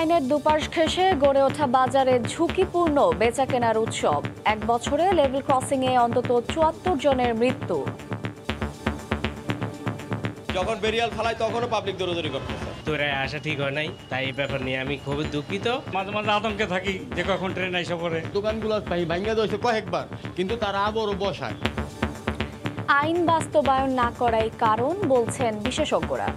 Rail লাইনের দুপাশ ঘেঁষে গড়ে ওঠা বাজারে ঝুঁকিপূর্ণ বেচা কেনার উৎসব। এক বছরে লেভেল ক্রসিং এ অন্তত চুয়াত্তর জনের মৃত্যু। যখন বেরিয়াল ফালাই তখনও পাবলিক দৌড়দৌড়ি করতেছে। তোরে আসা ঠিক হয় নাই তাই এই ব্যাপার নিয়ে আমি খুবই দুঃখিত। মাঝে মাঝে আতঙ্কে থাকি যে কখন ট্রেন এসে পড়ে। দোকানগুলো ভাঙ্গা দিয়েছে কয়েকবার কিন্তু তারা আবারও বসায়। আইন বাস্তবায়ন না করাই কারণ বলছেন বিশেষজ্ঞরা।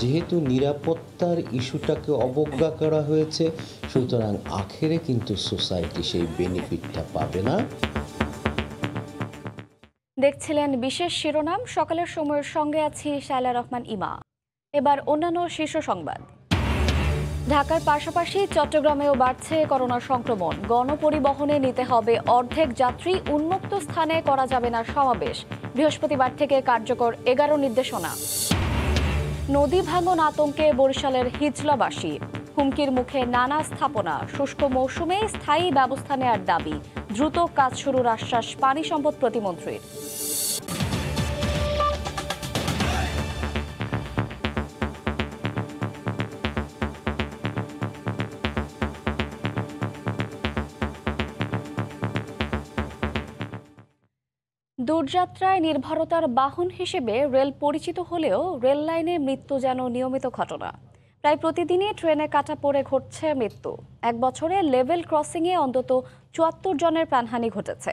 যেহেতু নিরাপত্তার ইস্যুটাকে অবজ্ঞা করা হয়েছে, সুতরাং আখেরে কিন্তু সোসাইটি সেই বেনিফিটটা পাবে না। দেখছিলেন বিশেষ শিরোনাম, সকালের সময়ের সঙ্গে আছি শায়লা রহমান ইমা। এবার অন্যান্য শীর্ষ সংবাদ। ঢাকার পাশাপাশি চট্টগ্রামেও বাড়ছে করোনা সংক্রমণ। গণপরিবহনে নিতে হবে অর্ধেক যাত্রী, উন্মুক্ত স্থানে করা যাবে না সমাবেশ। বৃহস্পতিবার থেকে কার্যকর এগারো নির্দেশনা। নদী ভাঙন আতঙ্কে বরিশালের হিজলাবাসী। হুমকির মুখে নানা স্থাপনা, শুষ্ক মৌসুমে স্থায়ী ব্যবস্থা নেয়ার দাবি। দ্রুত কাজ শুরুর আশ্বাস পানি সম্পদ প্রতিমন্ত্রীর। দূরযাত্রায় নির্ভরতার বাহন হিসেবে রেল পরিচিত হলেও রেল লাইনে মৃত্যু যেন নিয়মিত ঘটনা। প্রায় প্রতিদিনই ট্রেনে কাটা পড়ে ঘটছে মৃত্যু। এক বছরে লেভেল ক্রসিংয়ে অন্তত চুয়াত্তর জনের প্রাণহানি ঘটেছে।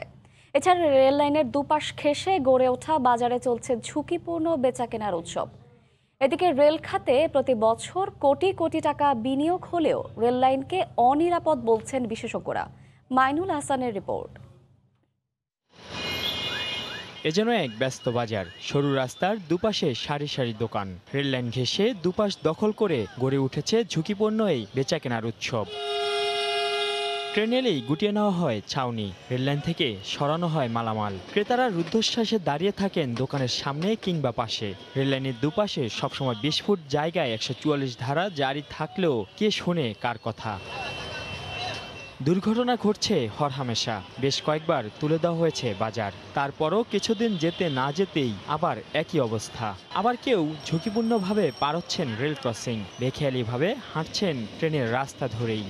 এছাড়া রেল লাইনের দুপাশ ঘেঁষে গড়ে ওঠা বাজারে চলছে ঝুঁকিপূর্ণ বেচাকেনার উৎসব। এদিকে রেল খাতে প্রতি বছর কোটি কোটি টাকা বিনিয়োগ হলেও রেল লাইনকে অনিরাপদ বলছেন বিশেষজ্ঞরা। মাইনুল হাসানের রিপোর্ট। এ যেন এক ব্যস্ত বাজার, সরু রাস্তার দুপাশে সারি সারি দোকান। রেললাইন ঘেঁষে দুপাশ দখল করে গড়ে উঠেছে ঝুঁকিপূর্ণ এই বেচাকেনার উৎসব। ট্রেন এলেই গুটিয়ে নেওয়া হয় ছাউনি রেললাইন থেকে সরানো হয় মালামাল। ক্রেতারা রুদ্ধশ্বাসে দাঁড়িয়ে থাকেন দোকানের সামনে কিংবা পাশে। রেললাইনের দুপাশে সবসময় বিশ ফুট জায়গায় একশো চুয়াল্লিশ ধারা জারি থাকলেও কে শোনে কার কথা? দুর্ঘটনা ঘটছে হরহামেশা। বেশ কয়েকবার তুলে দেওয়া হয়েছে বাজার। তারপরও কিছুদিন যেতে না যেতেই আবার একই অবস্থা। আবার কেউ ঝুঁকিপূর্ণভাবে পার হচ্ছেন রেল ক্রসিং। বেখেয়ালিভাবে হাঁটছেন ট্রেনের রাস্তা ধরেই।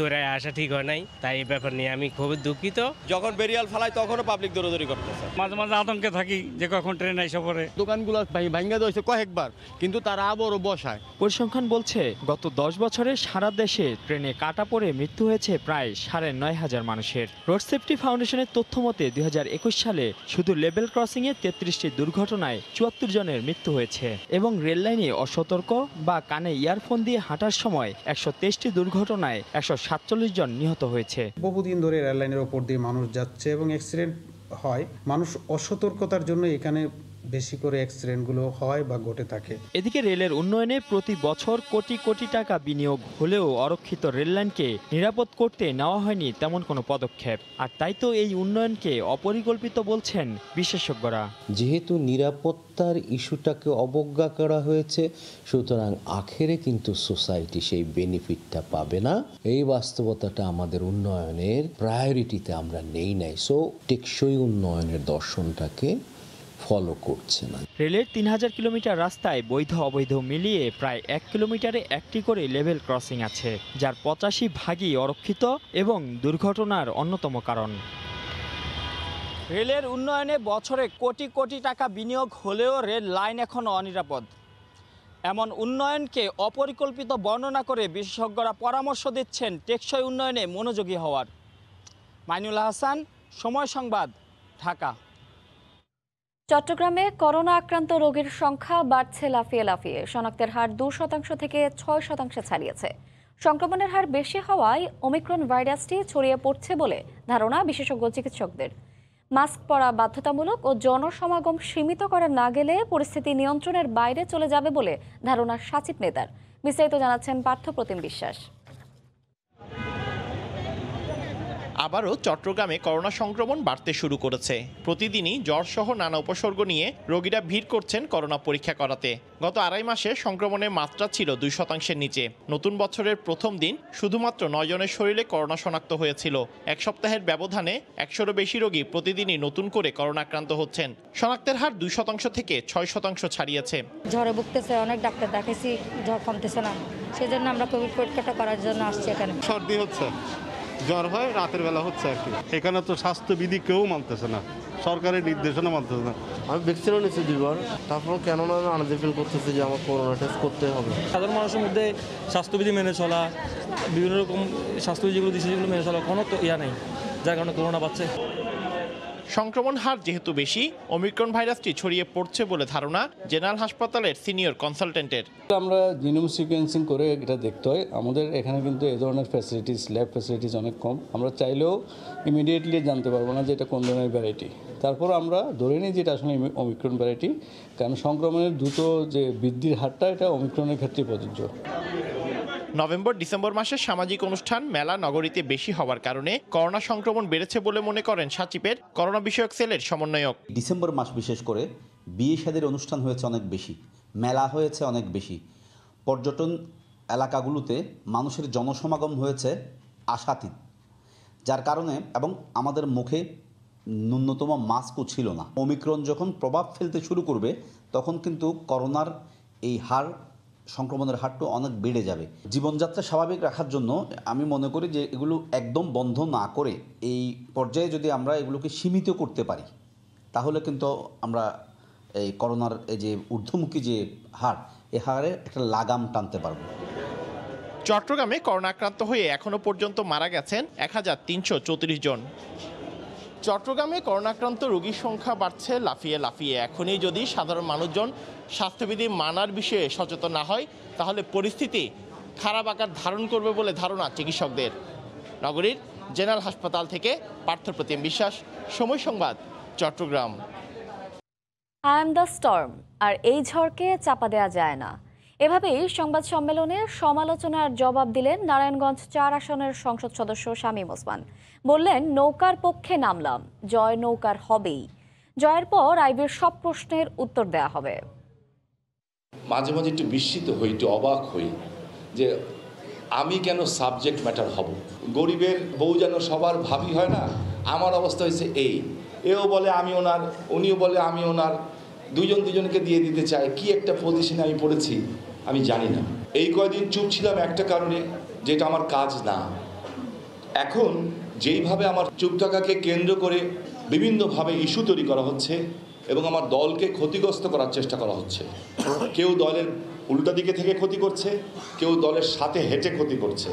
তোরে আসা ঠিক হয় নাই তাই এই ব্যাপার নিয়ে আমি খুবই দুঃখিত। যখন বেরিয়াল ফালাই তখনও পাবলিক দৌড়দৌড়ি করতেছে। মাঝে মাঝে আতঙ্কে থাকি যে কখন ট্রেন এসে পড়ে। দোকানগুলো ভাঙ্গা দিয়েছে কয়েকবার কিন্তু তারা আবারও বসায়। পরিসংখ্যান বলছে গত দশ বছরে সারা দেশে ট্রেনে কাটা পড়ে মৃত্যু হয়েছে প্রায় সাড়ে নয় হাজার মানুষের। রোড সেফটি ফাউন্ডেশনের তথ্য মতে দুই হাজার একুশ সালে শুধু লেভেল ক্রসিংয়ে তেত্রিশটি দুর্ঘটনায় চুয়াত্তর জনের মৃত্যু হয়েছে এবং রেললাইনে অসতর্ক বা কানে ইয়ারফোন দিয়ে হাঁটার সময় একশো তেইশটি দুর্ঘটনায় একশো সাতচল্লিশ জন নিহত হয়েছে। বহুদিন ধরে রেললাইনের ওপর দিয়ে মানুষ যাচ্ছে এবং অ্যাক্সিডেন্ট হয়। মানুষ অসতর্কতার জন্য এখানে বেশি করে অ্যাক্সিডেন্টগুলো হয় বা ঘটে থাকে। এদিকে রেলের উন্নয়নে প্রতি বছর কোটি কোটি টাকা বিনিয়োগ হলেও অরক্ষিত রেললাইনকে নিরাপদ করতে নেওয়া হয়নি তেমন কোনো পদক্ষেপ। আর তাই তো এই উন্নয়নকে অপরিকল্পিত বলছেন বিশেষজ্ঞরা। যেহেতু নিরাপত্তার ইস্যুটাকে অবজ্ঞা করা হয়েছে সুতরাং আখেরে কিন্তু সোসাইটি সেই বেনিফিটটা পাবে না। এই বাস্তবতাটা আমাদের উন্নয়নের প্রায়োরিটিতে আমরা নেই নাই। সো টেকসই উন্নয়নের দর্শনটাকে ফলো করছে না। রেলের তিন হাজার কিলোমিটার রাস্তায় বৈধ অবৈধ মিলিয়ে প্রায় এক কিলোমিটারে একটি করে লেভেল ক্রসিং আছে, যার পঁচাশি ভাগই অরক্ষিত এবং দুর্ঘটনার অন্যতম কারণ। রেলের উন্নয়নে বছরে কোটি কোটি টাকা বিনিয়োগ হলেও রেল লাইন এখনও অনিরাপদ। এমন উন্নয়নকে অপরিকল্পিত বর্ণনা করে বিশেষজ্ঞরা পরামর্শ দিচ্ছেন টেকসই উন্নয়নে মনোযোগী হওয়ার। মাইনুল হাসান, সময় সংবাদ, ঢাকা। চট্টগ্রামে করোনা আক্রান্ত রোগীর সংখ্যা বাড়ছে লাফিয়ে লাফিয়ে। শনাক্তের হার দু শতাংশ থেকে ছয় শতাংশে ছাড়িয়েছে। সংক্রমণের হার বেশি হওয়ায় ওমিক্রন ভাইরাসটি ছড়িয়ে পড়ছে বলে ধারণা বিশেষজ্ঞ চিকিৎসকদের। মাস্ক পরা বাধ্যতামূলক ও জনসমাগম সীমিত করা না গেলে পরিস্থিতি নিয়ন্ত্রণের বাইরে চলে যাবে বলে ধারণা সাচিব নেতার। বিস্তারিত জানাচ্ছেন পার্থ প্রতিম বিশ্বাস। আবারও চট্টগ্রামে করোনা সংক্রমণ বাড়তে শুরু করেছে। প্রতিদিনই জ্বরসহ নানা উপসর্গ নিয়ে রোগীরা ভিড় করছেন করোনা পরীক্ষা করাতে। গত আড়াই মাসে সংক্রমণের মাত্রা ছিল দুই শতাংশের নিচে। নতুন বছরের প্রথম দিন শুধুমাত্র নয় জনের শরীরে করোনা শনাক্ত হয়েছিল। এক সপ্তাহের ব্যবধানে একশোরও বেশি রোগী প্রতিদিনই নতুন করে করোনা আক্রান্ত হচ্ছেন। শনাক্তের হার দুই শতাংশ থেকে ছয় শতাংশ ছাড়িয়েছে। ঝড়ে ভুগতেছে অনেক ডাক্তার দেখাইছি জ্বর কমতেছে না। সেই জন্য আমরা কোভিড পরীক্ষাটা করার জন্য আসছি এখানে। সর্দি হচ্ছে। জ্বর হয় রাতের বেলা হচ্ছে আর কি। এখানে তো স্বাস্থ্যবিধি কেউ মানতেছে না সরকারের নির্দেশনা মানতেছে না। আমি ভ্যাকসিনও নিচ্ছি দুইবার তারপর কেন না আমি আনন্দে ফিল করতেছি যে আমার করোনা টেস্ট করতে হবে। সাধারণ মানুষের মধ্যে স্বাস্থ্যবিধি মেনে চলা বিভিন্ন রকম স্বাস্থ্যবিধিগুলো দিচ্ছে যেগুলো মেনে চলা কোনো তো ইয়া নেই যার কারণে করোনা বাড়ছে। সংক্রমণ হার যেহেতু বেশি ওমিক্রন ভাইরাসটি ছড়িয়ে পড়ছে বলে ধারণা জেনারেল হাসপাতালের সিনিয়র কনসালটেন্টের। আমরা জিনোম সিকোয়েন্সিং করে এটা দেখতে হয়। আমাদের এখানে কিন্তু এই ধরনের ফ্যাসিলিটিস ল্যাব ফ্যাসিলিটিস অনেক কম। আমরা চাইলেও ইমিডিয়েটলি জানতে পারব না যে এটা কোন ধরনের ভ্যারাইটি তারপর আমরা ধরে নিই যে এটা আসলে অমিক্রন ভ্যারাইটি কারণ সংক্রমণের দ্রুত যে বৃদ্ধির হারটা এটা অমিক্রনের ক্ষেত্রে প্রযোজ্য। নভেম্বর, ডিসেম্বর মাসে সামাজিক অনুষ্ঠান, মেলা নগরীতে বেশি হওয়ার কারণে করোনা সংক্রমণ বেড়েছে বলে মনে করেন সাচিপের করোনা বিষয়ক সেলের সমন্বয়ক। ডিসেম্বর মাস বিশেষ করে বিয়ে শাদের অনুষ্ঠান হয়েছে অনেক বেশি, মেলা হয়েছে অনেক বেশি। পর্যটন এলাকাগুলোতে মানুষের জনসমাগম হয়েছে আশাতীত, যার কারণে এবং আমাদের মুখে ন্যূনতম মাস্কও ছিল না। ওমিক্রন যখন প্রভাব ফেলতে শুরু করবে, তখন কিন্তু করোনার এই হার সংক্রমণের হারটা অনেক বেড়ে যাবে। জীবনযাত্রা স্বাভাবিক রাখার জন্য আমি মনে করি যে এগুলো একদম বন্ধ না করে এই পর্যায়ে যদি আমরা এগুলোকে সীমিত করতে পারি, তাহলে কিন্তু আমরা এই করোনার এই যে ঊর্ধ্বমুখী যে হার, এ হারে একটা লাগাম টানতে পারব। চট্টগ্রামে করোনা আক্রান্ত হয়ে এখনও পর্যন্ত মারা গেছেন এক হাজার তিনশো চৌত্রিশ জন। চট্টগ্রামে করোনাক্রান্ত রোগীর সংখ্যা বাড়ছে লাফিয়ে লাফিয়ে। এখনই যদি সাধারণ মানুষজন স্বাস্থ্যবিধি মানার বিষয়ে সচেতন না হয়, তাহলে পরিস্থিতি খারাপ আকার ধারণ করবে বলে ধারণা চিকিৎসকদের। নগরীর জেনারেল হাসপাতাল থেকে Parthapratim Biswas, Somoy Sangbad, Chattogram. I am the storm আর এই ঝড়কে চাপা দেওয়া যায় না। এভাবেই সংবাদ সম্মেলনে সমালোচনার জবাব দিলেন নারায়ণগঞ্জ চার আসনের সংসদ সদস্য শামীম ওসমান। বললেন, নৌকার পক্ষে নামলাম। জয় নৌকার হবেই। জয়ের পর আইবির সব প্রশ্নের উত্তর দেয়া হবে। মাঝে মাঝে একটু বিস্মিত হই, একটু অবাক হই যে আমি কেন সাবজেক্ট ম্যাটার হব? গরিবের বউ যেন সবার ভাবি হয় না? আমার অবস্থা হয়েছে এই। এও বলে আমি ওনার, উনিও বলে আমি ওনার। দুজন দুজনকে দিয়ে দিতে চায়, কি একটা পজিশনে আমি পড়েছি, আমি জানি না। এই কয়দিন চুপ ছিলাম একটা কারণে, যেটা আমার কাজ না। এখন যেইভাবে আমার চুপ থাকাকে কেন্দ্র করে বিভিন্নভাবে ইস্যু তৈরি করা হচ্ছে এবং আমার দলকে ক্ষতিগ্রস্ত করার চেষ্টা করা হচ্ছে। কেউ দলের উল্টা দিকে থেকে ক্ষতি করছে, কেউ দলের সাথে হেঁটে ক্ষতি করছে।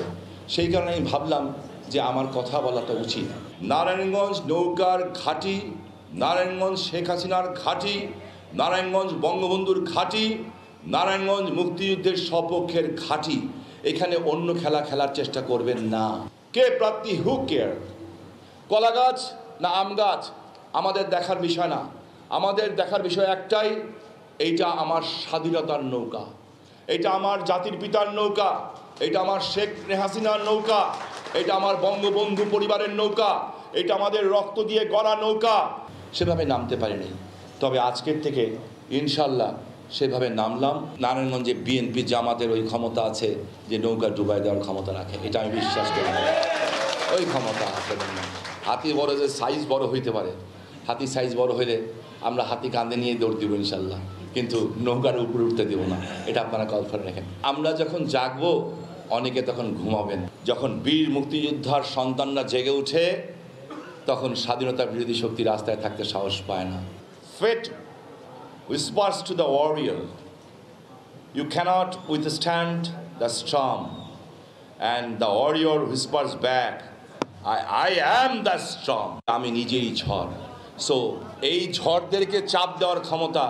সেই কারণে আমি ভাবলাম যে আমার কথা বলাটা উচিত। নারায়ণগঞ্জ নৌকার ঘাঁটি, নারায়ণগঞ্জ শেখ হাসিনার ঘাঁটি, নারায়ণগঞ্জ বঙ্গবন্ধুর ঘাঁটি, নারায়ণগঞ্জ মুক্তিযুদ্ধের সপক্ষের ঘাঁটি। এখানে অন্য খেলা খেলার চেষ্টা করবেন না। কে প্রাপ্তি? হু কেয়ার কলা গাছ না আম গাছ? আমাদের দেখার বিষয় না। আমাদের দেখার বিষয় একটাই, এইটা আমার স্বাধীনতার নৌকা। এটা আমার জাতির পিতার নৌকা। এটা আমার শেখ হাসিনার নৌকা। এটা আমার বঙ্গবন্ধু পরিবারের নৌকা। এটা আমাদের রক্ত দিয়ে গড়া নৌকা। সেভাবে নামতে পারিনি। তবে আজকের থেকে, ইনশাল্লাহ সেভাবে নামলাম। নারায়ণগঞ্জে বিএনপি জামাতের ওই ক্ষমতা আছে যে নৌকা ডুবাই দেওয়ার ক্ষমতা রাখে। এটা আমি বিশ্বাস করি। ওই ক্ষমতা আছে। হাতি বড় যে সাইজ বড় হইতে পারে। হাতি সাইজ বড় হইলে আমরা হাতি কাঁধে নিয়ে দৌড় দিব ইনশাল্লাহ। কিন্তু নৌকার উপরে উঠতে দেবো না। এটা আপনারা কল্পনা রাখেন। আমরা যখন জাগবো, অনেকে তখন ঘুমাবেন। যখন বীর মুক্তিযোদ্ধার সন্তানরা জেগে উঠে, তখন স্বাধীনতা বিরোধী শক্তি রাস্তায় থাকতে সাহস পায় না। Fate whispers to the warrior, You cannot withstand the storm. And the warrior whispers back, I, I am the storm. আমি নিজেই ঝড় সো এই ঝড়দেরকে চাপ দেওয়ার ক্ষমতা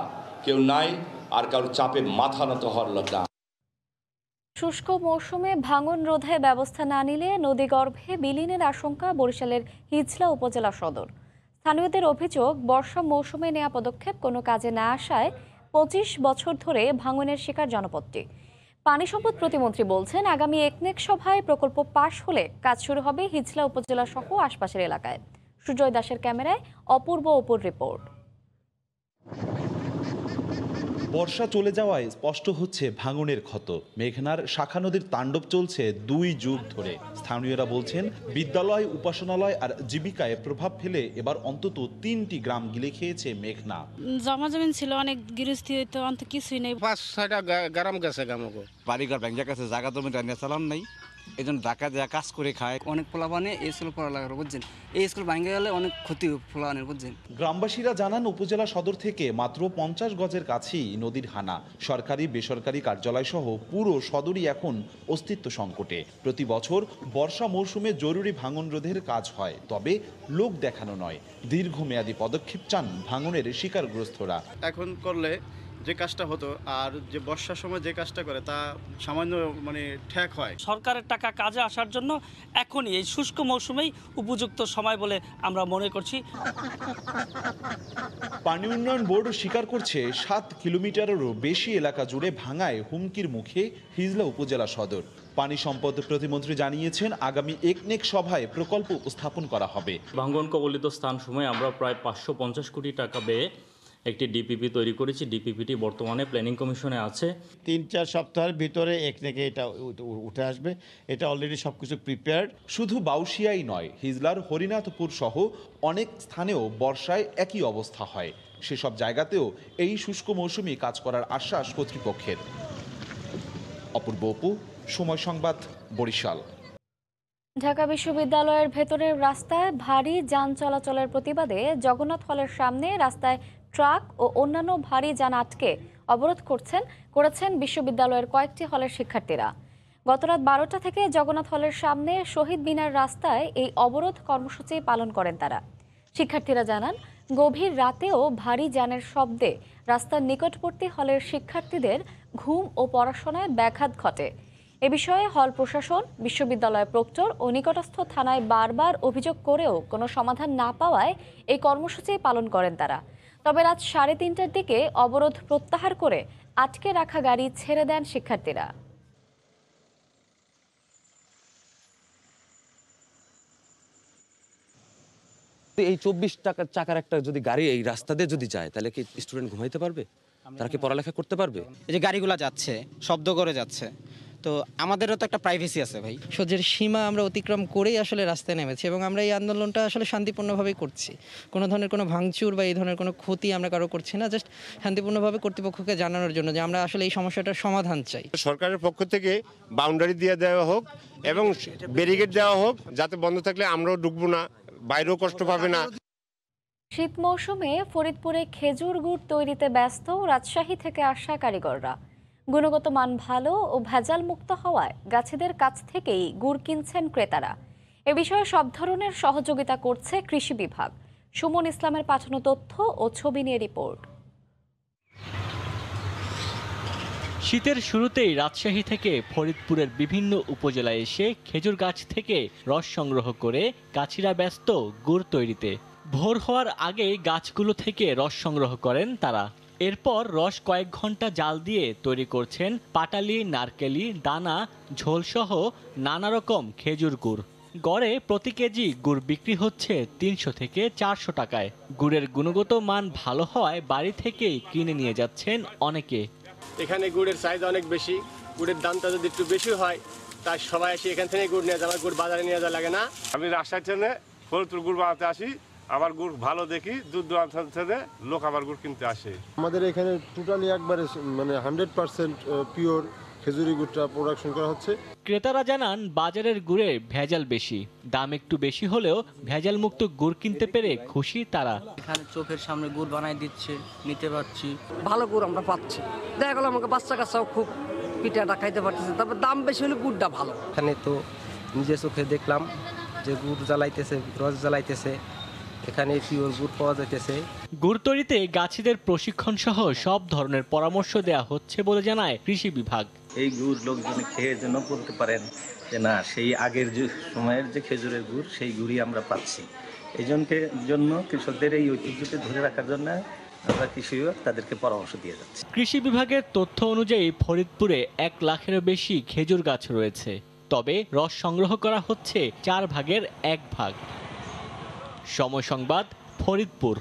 কেউ নাই আর কারোর চাপে মাথা নত হওয়ার না শুষ্ক মৌসুমে ভাঙন রোধে ব্যবস্থা না নিলে নদীগর্ভে বিলীনের আশঙ্কা বরিশালের হিজলা উপজেলা সদর স্থানীয়দের অভিযোগ, বর্ষা মৌসুমে নেওয়া পদক্ষেপ কোনো কাজে না আসায় পঁচিশ বছর ধরে ভাঙনের শিকার জনপদটি। পানি সম্পদ প্রতিমন্ত্রী বলছেন, আগামী একনেক সভায় প্রকল্প পাশ হলে কাজ শুরু হবে হিজলা উপজেলা সহ আশপাশের এলাকায়। সুজয় দাসের ক্যামেরায় অপূর্ব অপুর রিপোর্ট। বর্ষা চলে যাওয়ায় স্পষ্ট হচ্ছে ভাঙনের ক্ষত। মেঘনার শাখা নদীর তাণ্ডব চলছে দুই যুগ ধরে। স্থানীয়রা বলছেন বিদ্যালয় উপাসনালয় আর জীবিকায় প্রভাব ফেলে এবার অন্তত তিনটি গ্রাম গিলে খেয়েছে মেঘনা। জমা জমিন ছিল অনেক গৃহস্থী হইতো অন্ত কিছুই নেই। পাঁচ ছয়টা গ্রাম গেছে গামগো বাড়িঘর ভেঙে গেছে জায়গা জমি রান্না নাই। এই জন্য ঢাকা কাজ করে খায়। অনেক পোলাপানে এই স্কুল পড়ালেখা বুঝছেন? এই স্কুল ভাঙে গেলে অনেক ক্ষতি পোলাপানের বুঝছেন? গ্রামবাসীরা জানান উপজেলা সদর থেকে মাত্র পঞ্চাশ গজের কাছেই নদীর হানা। সরকারি বেসরকারি কার্যালয় সহ পুরো সদরই এখন অস্তিত্ব সংকটে। প্রতি বছর বর্ষা মৌসুমে জরুরি ভাঙন রোধের কাজ হয় তবে লোক দেখানো নয়। দীর্ঘমেয়াদী পদক্ষেপ চান ভাঙনের শিকারগ্রস্তরা। এখন করলে যে কাজটা হতো আর যে বর্ষার সময় যে কাজটা করে তা সামান্য মানে ঠেক হয়। সরকারের টাকা কাজে আসার জন্য এখনই এই শুষ্ক মৌসুমেই উপযুক্ত সময় বলে আমরা মনে করছি। পানি উন্নয়ন বোর্ড স্বীকার করছে সাত কিলোমিটারেরও বেশি এলাকা জুড়ে ভাঙায় হুমকির মুখে হিজলা উপজেলা সদর। পানি সম্পদ প্রতিমন্ত্রী জানিয়েছেন আগামী একনেক সভায় প্রকল্প উপস্থাপন করা হবে। ভাঙ্গন কবলিত স্থান সময় আমরা প্রায় পাঁচশো পঞ্চাশ কোটি টাকা ব্যয়ে একটি ডিপিপি তৈরি করেছি ডিপিপিটি বর্তমানে প্ল্যানিং কমিশনে আছে। তিন চার সপ্তাহের ভিতরে এক থেকে এটা উঠে আসবে। এটা অলরেডি সব কিছু প্রিপেয়ার্ড শুধু বাউশিয়াই নয় হিজলার হরিনাথপুর সহ অনেক স্থানেও বর্ষায় একই অবস্থা হয়। সেসব জায়গাতেও এই শুষ্ক মৌসুমি কাজ করার আশ্বাস কর্তৃপক্ষের। অপূর্ব অপু সময় সংবাদ বরিশাল। ঢাকা বিশ্ববিদ্যালয়ের ভেতরের রাস্তায় ভারী যান চলাচলের প্রতিবাদে জগন্নাথ হলের সামনে রাস্তায় ট্রাক ও অন্যান্য ভারী যান আটকে অবরোধ করছেন, করেছেন বিশ্ববিদ্যালয়ের কয়েকটি হলের শিক্ষার্থীরা। গতরাত বারোটা থেকে জগন্নাথ হলের সামনে শহীদ মিনার রাস্তায় এই অবরোধ কর্মসূচি পালন করেন তারা। শিক্ষার্থীরা জানান, গভীর রাতেও ভারী যানের শব্দে রাস্তার নিকটবর্তী হলের শিক্ষার্থীদের ঘুম ও পড়াশোনায় ব্যাঘাত ঘটে। এ বিষয়ে হল প্রশাসন বিশ্ববিদ্যালয় প্রক্টর ও নিকটস্থ থানায় বারবার অভিযোগ করেও কোনো সমাধান না পাওয়ায় এই কর্মসূচি পালন করেন তারা। তবে রাত সাড়ে তিনটার দিকে অবরোধ প্রত্যাহার করে আটকে রাখা গাড়ি ছেড়ে দেন শিক্ষার্থীরা। এই চব্বিশ টাকার চাকার একটা যদি গাড়ি এই রাস্তা দিয়ে যদি যায় তাহলে কি স্টুডেন্ট ঘুমাইতে পারবে? তারা কি পড়ালেখা করতে পারবে? এই যে গাড়িগুলো যাচ্ছে শব্দ করে যাচ্ছে তো আমাদেরও তো একটা প্রাইভেসি আছে ভাই। সহ্যের সীমা আমরা অতিক্রম করেই আসলে রাস্তায় নেমেছি এবং আমরা এই আন্দোলনটা আসলে শান্তিপূর্ণভাবেই করছি। কোনো ধরনের কোনো ভাঙচুর বা এই ধরনের কোনো ক্ষতি আমরা কারও করছি না জাস্ট শান্তিপূর্ণভাবে কর্তৃপক্ষকে জানানোর জন্য যে আমরা আসলে এই সমস্যাটার সমাধান চাই। সরকারের পক্ষ থেকে বাউন্ডারি দিয়ে দেওয়া হোক এবং ব্যারিকেড দেওয়া হোক যাতে বন্ধ থাকলে আমরাও ঢুকবো না বাইরেও কষ্ট পাবে না। শীত মৌসুমে ফরিদপুরে খেজুর গুড় তৈরিতে ব্যস্ত রাজশাহী থেকে আসা কারিগররা। গুণগত মান ভালো ও ভেজাল মুক্ত হওয়ায় গাছেদের কাছ থেকেই গুড় কিনছেন ক্রেতারা। এ বিষয়ে সব ধরনের সহযোগিতা করছে কৃষি বিভাগ। সুমন ইসলামের পাঠানো তথ্য ও ছবি নিয়ে রিপোর্ট। শীতের শুরুতেই রাজশাহী থেকে ফরিদপুরের বিভিন্ন উপজেলায় এসে খেজুর গাছ থেকে রস সংগ্রহ করে গাছিরা ব্যস্ত গুড় তৈরিতে। ভোর হওয়ার আগেই গাছগুলো থেকে রস সংগ্রহ করেন তারা। এরপর রস কয়েক ঘণ্টা জাল দিয়ে তৈরি করছেন পাটালি নারকেলি দানা ঝোলসহ নানা রকম খেজুর গুড়। গড়ে প্রতি কেজি গুড় বিক্রি হচ্ছে তিনশো থেকে চারশো টাকায়। গুড়ের গুণগত মান ভালো হওয়ায় বাড়ি থেকেই কিনে নিয়ে যাচ্ছেন অনেকে। এখানে গুড়ের সাইজ অনেক বেশি। গুড়ের দামটা যদি একটু বেশি হয় তাই সবাই এসে এখান থেকে গুড় নিয়ে যাওয়া গুড় বাজারে নিয়ে যাওয়া লাগে না। আমি রাজশাহী থেকে ফরিদপুর গুড় বানাতে আসি। আমার গুড় ভালো দেখি দূর দূরান্ত থেকে লোক আমার গুড় কিনতে আসে। আমাদের এখানে টোটালি একবারে মানে হান্ড্রেড পার্সেন্ট পিওর খেজুরি গুড়টা প্রোডাকশন করা হচ্ছে। ক্রেতারা জানান বাজারের গুড়ে ভেজাল বেশি। দাম একটু বেশি হলেও ভেজাল মুক্ত গুড় কিনতে পেরে খুশি তারা। এখানে চোখের সামনে গুড় বানাই দিচ্ছে নিতে পারছি। ভালো গুড় আমরা পাচ্ছি। দেখা গেলো আমাকে বাচ্চা কাচ্চাও খুব পিঠাটা খাইতে পারতেছে। তারপর দাম বেশি হলে গুড়টা ভালো। এখানে তো নিজে চোখে দেখলাম যে গুড় জ্বালাইতেছে রস জ্বালাইতেছে। এখানে পিওর গুড় পাওয়া যাইতেছে। গুড় তৈরিতে গাছিদের প্রশিক্ষণ সহ সব ধরনের পরামর্শ দেওয়া হচ্ছে বলে জানায় কৃষি বিভাগ। এই গুড় লোকজন খেয়ে যেন বলতে পারেন যে না সেই আগের যে সময়ের যে খেজুরের গুড় সেই গুড়ই আমরা পাচ্ছি। এই জন্য কৃষকদের এই ঐতিহ্যকে ধরে রাখার জন্য আমরা কৃষি বিভাগ তাদেরকে পরামর্শ দিয়ে যাচ্ছি। কৃষি বিভাগের তথ্য অনুযায়ী ফরিদপুরে এক লাখেরও বেশি খেজুর গাছ রয়েছে। তবে রস সংগ্রহ করা হচ্ছে চার ভাগের এক ভাগ। সময় সংবাদ, ফরিদপুর।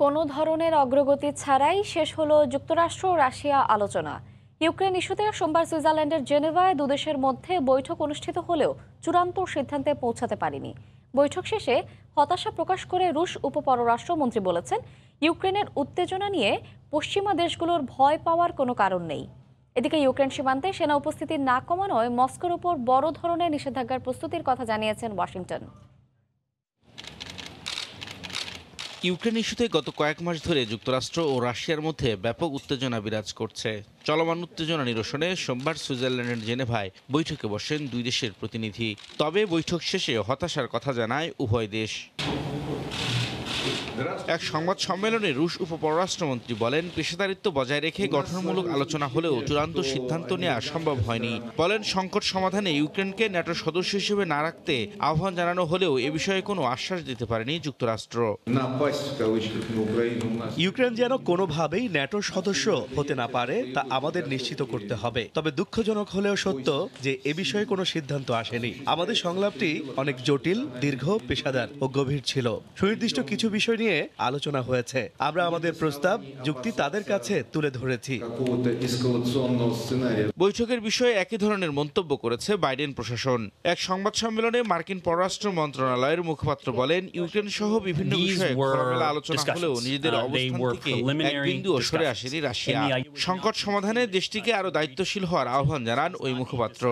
কোনো ধরনের অগ্রগতি ছাড়াই শেষ হলো যুক্তরাষ্ট্র রাশিয়া আলোচনা। ইউক্রেন ইস্যুতে সোমবার সুইজারল্যান্ডের জেনেভায় দুদেশের মধ্যে বৈঠক অনুষ্ঠিত হলেও চূড়ান্ত সিদ্ধান্তে পৌঁছাতে পারেনি। বৈঠক শেষে হতাশা প্রকাশ করে রুশ উপপররাষ্ট্রমন্ত্রী বলেছেন, ইউক্রেনের উত্তেজনা নিয়ে পশ্চিমা দেশগুলোর ভয় পাওয়ার কোনো কারণ নেই। এদিকে ইউক্রেন সীমান্তে সেনা উপস্থিতি না কমানোয় মস্কোর উপর বড় ধরনের নিষেধাজ্ঞার প্রস্তুতির কথা জানিয়েছেন ওয়াশিংটন। ইউক্রেন ইস্যুতে গত কয়েক মাস ধরে যুক্তরাষ্ট্র ও রাশিয়ার মধ্যে ব্যাপক উত্তেজনা বিরাজ করছে। চলমান উত্তেজনা নিরসনে সোমবার সুইজারল্যান্ডের জেনেভায় বৈঠকে বসেন দুই দেশের প্রতিনিধি। তবে বৈঠক শেষে হতাশার কথা জানায় উভয় দেশ। এক সংবাদ সম্মেলনে রুশ উপপররাষ্ট্রমন্ত্রী বলেন পেশাদারিত্ব বজায় রেখে গঠনমূলক আলোচনা হলেও চূড়ান্ত সিদ্ধান্ত নেওয়া সম্ভব হয়নি। বলেন সংকট সমাধানে ইউক্রেনকে ন্যাটো সদস্য হিসেবে না রাখতে আহ্বান জানানো হলেও এ বিষয়ে কোনো আশ্বাস দিতে পারেনি যুক্তরাষ্ট্র। ইউক্রেন যেন কোনোভাবেই ন্যাটোর সদস্য হতে না পারে তা আমাদের নিশ্চিত করতে হবে। তবে দুঃখজনক হলেও সত্য যে এ বিষয়ে কোনো সিদ্ধান্ত আসেনি। আমাদের সংলাপটি অনেক জটিল দীর্ঘ পেশাদার ও গভীর ছিল। সুনির্দিষ্ট কিছু বিষয় নিয়ে আলোচনা হয়েছে। আমরা আমাদের প্রস্তাব যুক্তি তাদের কাছে তুলে ধরেছি। বৈঠকের বিষয়ে একই ধরনের মন্তব্য করেছে বাইডেন প্রশাসন। এক সংবাদ সম্মেলনে মার্কিন পররাষ্ট্র মন্ত্রণালয়ের মুখপাত্র বলেন ইউক্রেন সহ বিভিন্ন বিষয়ে খোলামেলা আলোচনা হলেও নিজেদের অবস্থান থেকে এক বিন্দুও সরে আসেনি রাশিয়া। সংকট সমাধানে দেশটিকে আরও দায়িত্বশীল হওয়ার আহ্বান জানান ওই মুখপাত্র।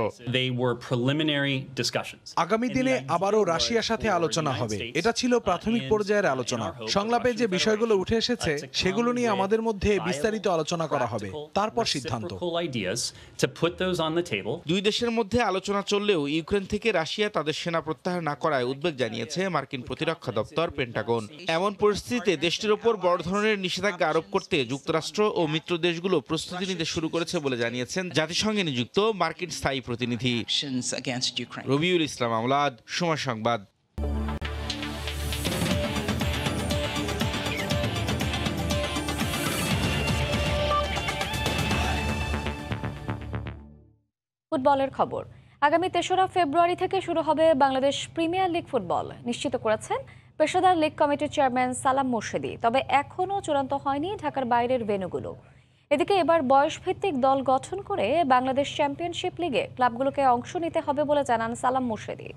আগামী দিনে আবারও রাশিয়ার সাথে আলোচনা হবে। এটা ছিল প্রাথমিক পর্যায়ের আলোচনা। সংলাপে যে বিষয়গুলো উঠে এসেছে সেগুলো নিয়ে আমাদের মধ্যে বিস্তারিত আলোচনা করা হবে। তারপর সিদ্ধান্ত। দুই দেশের মধ্যে আলোচনা চললেও ইউক্রেন থেকে রাশিয়া তাদের সেনা প্রত্যাহার না করায় উদ্বেগ জানিয়েছে মার্কিন প্রতিরক্ষা দপ্তর পেন্টাগন। এমন পরিস্থিতিতে দেশটির ওপর বড় ধরনের নিষেধাজ্ঞা আরোপ করতে যুক্তরাষ্ট্র ও মিত্র দেশগুলো প্রস্তুতি নিতে শুরু করেছে বলে জানিয়েছেন জাতিসংঘে নিযুক্ত মার্কিন স্থায়ী প্রতিনিধি। রবিউল ইসলাম আমলাদ সময় সংবাদ। ফুটবলের খবর। আগামী তেসরা ফেব্রুয়ারি থেকে শুরু হবে বাংলাদেশ প্রিমিয়ার লিগ ফুটবল, নিশ্চিত করেছেন পেশাদার লিগ কমিটির চেয়ারম্যান সালাম মুর্শিদি। তবে এখনও চূড়ান্ত হয়নি ঢাকার বাইরের ভেনুগুলো এদিকে এবার বয়সভিত্তিক দল গঠন করে বাংলাদেশ চ্যাম্পিয়নশিপ লিগে ক্লাবগুলোকে অংশ নিতে হবে বলে জানান সালাম মুর্শেদি।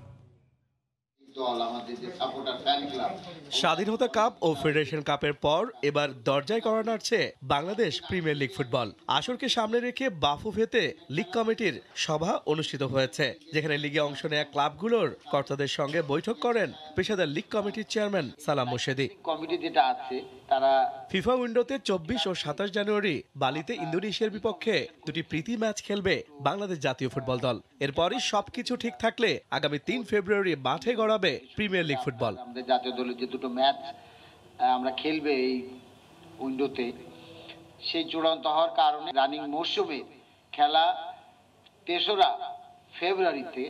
স্বাধীনতা কাপ ও ফেডারেশন কাপের পর এবার দরজায় করা নাড়ছে বাংলাদেশ প্রিমিয়ার লিগ ফুটবল আসরকে সামনে রেখে বাফুফেতে লিগ কমিটির সভা অনুষ্ঠিত হয়েছে যেখানে লিগে অংশ নেওয়া ক্লাবগুলোর কর্তাদের সঙ্গে বৈঠক করেন পেশাদার লিগ কমিটির চেয়ারম্যান সালাম মুর্শেদি। কমিটি যেটা আছে তারা ফিফা উইন্ডোতে চব্বিশ ও সাতাশ জানুয়ারি বালিতে ইন্দোনেশিয়ার বিপক্ষে দুটি প্রীতি ম্যাচ খেলবে বাংলাদেশ জাতীয় ফুটবল দল। এরপরই সবকিছু ঠিক থাকলে আগামী তিন ফেব্রুয়ারি মাঠে গড়াবে প্রিমিয়ার লিগ ফুটবল আমাদের জাতীয় দলের যে দুটো ম্যাচ আমরা খেলবে এই উইন্ডোতে সেই চূড়ান্ত হওয়ার কারণে রানিং মরশুমে খেলা তেসরা ফেব্রুয়ারিতে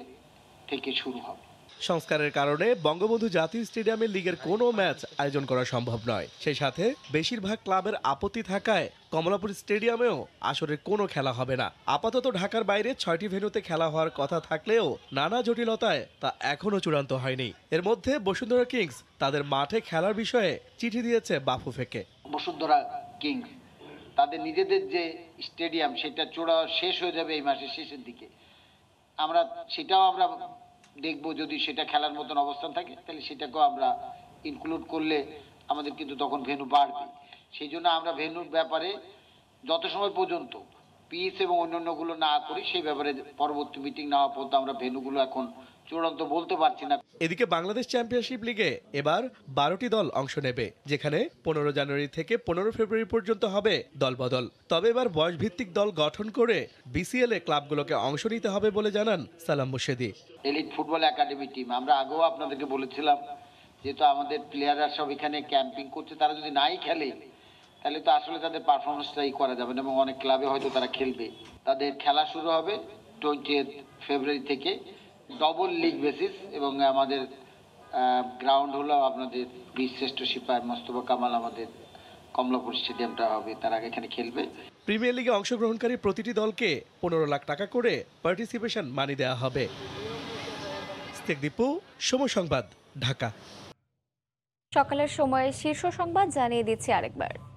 থেকে শুরু হবে। সংস্কারের কারণে বঙ্গবন্ধু জাতীয় স্টেডিয়ামে লিগের কোনো ম্যাচ আয়োজন করা সম্ভব নয়। সেই সাথে বেশিরভাগ ক্লাবের আপত্তি থাকায় কমলাপুর স্টেডিয়ামেও আসরের কোনো খেলা হবে না। আপাতত ঢাকার বাইরে ছয়টি ভেন্যুতে খেলা হওয়ার কথা থাকলেও নানা জটিলতায় তা এখনও চূড়ান্ত হয়নি। এর মধ্যে বসুন্ধরা কিংস তাদের মাঠে খেলার বিষয়ে চিঠি দিয়েছে বাফুফেকে। বসুন্ধরা কিংস, তাদের নিজেদের যে স্টেডিয়াম, সেটা চূড়া শেষ হয়ে যাবে এই মাসের শেষের দিকে। আমরা, সেটাও আমরা দেখব যদি সেটা খেলার মতন অবস্থান থাকে, তাহলে সেটাকেও আমরা ইনক্লুড করলে আমাদের কিন্তু তখন ভেনু বাড়বে। সেই জন্য আমরা ভেনুর ব্যাপারে যত সময় পর্যন্ত পিস এবং অন্যান্যগুলো না করি, সেই ব্যাপারে পরবর্তী মিটিং নেওয়া পর্যন্ত আমরা ভেনুগুলো এখন চূড়ান্ত বলতে পারছি না। এদিকে বাংলাদেশ চ্যাম্পিয়নশিপ লিগে এবার বারোটি দল অংশ নেবে যেখানে পনেরো জানুয়ারি থেকে পনেরো ফেব্রুয়ারি পর্যন্ত হবে দল বদল তবে এবার বয়সভিত্তিক দল গঠন করে বিসিএল এ ক্লাবগুলোকে অংশ নিতে হবে বলে জানান Salam Murshedi. Elite football academy team আমরা আগেও আপনাদেরকে বলেছিলাম যেহেতু আমাদের প্লেয়াররা সব এখানে ক্যাম্পিং করছে তারা যদি নাই খেলে তাহলে তো আসলে তাদের পারফরমেন্সটাই করা যাবে না এবং অনেক ক্লাবে হয়তো তারা খেলবে। তাদের খেলা শুরু হবে টোয়েন্টি ফেব্রুয়ারি থেকে ডবল লিগ বেসিস এবং আমাদের গ্রাউন্ড হলো আপনাদের বীরশ্রেষ্ঠ সিপাহী মোস্তফা কামাল আমাদের কমলাপুর স্টেডিয়ামটা হবে তার আগে এখানে খেলবে। প্রিমিয়ার লিগে অংশগ্রহণকারী প্রতিটি দলকে পনেরো লাখ টাকা করে পার্টিসিপেশন মানি দেওয়া হবে। দীপু সময় সংবাদ ঢাকা। সকালের সময়ে শীর্ষ সংবাদ জানিয়ে দিচ্ছি আরেকবার।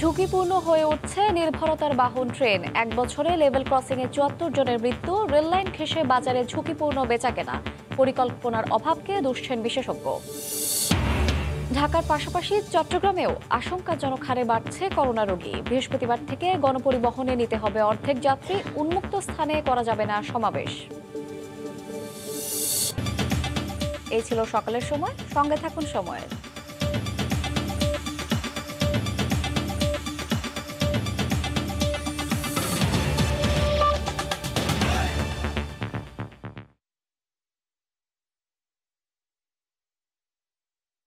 ঝুঁকিপূর্ণ হয়ে উঠছে নির্ভরতার বাহন ট্রেন। এক বছরে লেভেল ক্রসিং এ চুয়াত্তর জনের মৃত্যু, রেললাইন ঘেঁষে বাজারে ঝুঁকিপূর্ণ বেচাকেনা। পরিকল্পনার অভাবকে দুষছেন বিশেষজ্ঞ। ঢাকার পাশাপাশি চট্টগ্রামেও আশঙ্কাজনক হারে বাড়ছে করোনা রোগী। বৃহস্পতিবার থেকে গণপরিবহনে নিতে হবে অর্ধেক যাত্রী, উন্মুক্ত স্থানে করা যাবে না সমাবেশ। এই ছিল সকালের সময়। সঙ্গে থাকুন সময়ের।